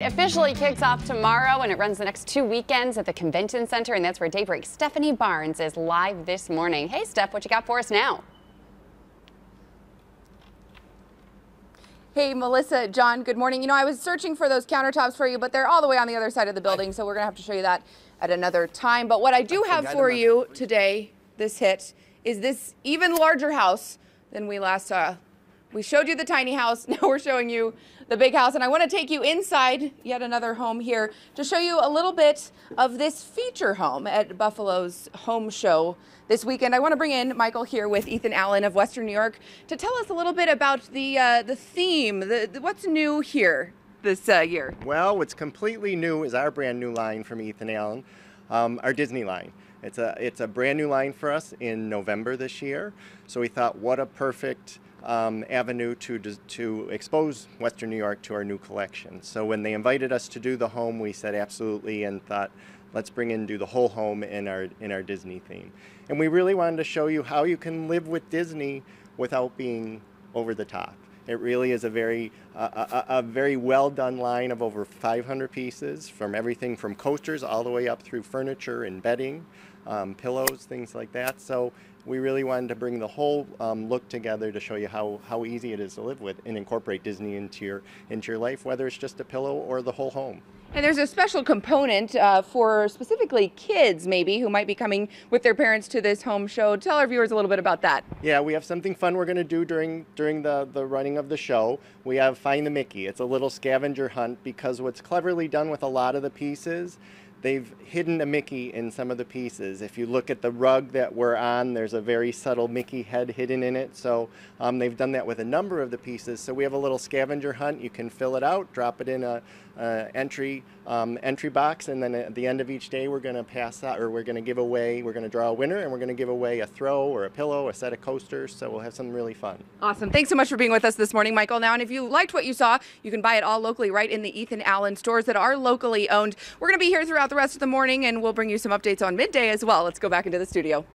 Officially kicks off tomorrow and it runs the next two weekends at the Convention Center, and that's where Daybreak Stephanie Barnes is live this morning. Hey, Steph, what you got for us now? Hey, Melissa, John, good morning. You know, I was searching for those countertops for you, but they're all the way on the other side of the building, so we're going to have to show you that at another time. But what I do have for you today, this hit, is this even larger house than we last saw we showed you the tiny house. Now we're showing you the big house. And I want to take you inside yet another home here to show you a little bit of this feature home at Buffalo's home show this weekend. I want to bring in Michael here with Ethan Allen of Western New York to tell us a little bit about the uh, the theme, the, the, what's new here this uh, year. Well, what's completely new is our brand new line from Ethan Allen, um, our Disney line. It's a it's a brand new line for us in November this year. So we thought, what a perfect um, avenue to, to expose Western New York to our new collection. So when they invited us to do the home, we said absolutely and thought, let's bring in do the whole home in our, in our Disney theme. And we really wanted to show you how you can live with Disney without being over the top. It really is a very, uh, a, a, very well done line of over 500 pieces from everything from coasters all the way up through furniture and bedding, um, pillows, things like that. So we really wanted to bring the whole um, look together to show you how, how easy it is to live with and incorporate Disney into your, into your life, whether it's just a pillow or the whole home. And there's a special component uh, for specifically kids, maybe, who might be coming with their parents to this home show. Tell our viewers a little bit about that. Yeah, we have something fun we're going to do during during the, the running of the show. We have Find the Mickey. It's a little scavenger hunt because what's cleverly done with a lot of the pieces they've hidden a Mickey in some of the pieces. If you look at the rug that we're on, there's a very subtle Mickey head hidden in it. So um, they've done that with a number of the pieces. So we have a little scavenger hunt. You can fill it out, drop it in a, a entry um, entry box, and then at the end of each day, we're going to pass out, or we're going to give away. We're going to draw a winner, and we're going to give away a throw or a pillow, a set of coasters. So we'll have something really fun. Awesome. Thanks so much for being with us this morning, Michael. Now, and if you liked what you saw, you can buy it all locally, right in the Ethan Allen stores that are locally owned. We're going to be here throughout the rest of the morning, and we'll bring you some updates on midday as well. Let's go back into the studio.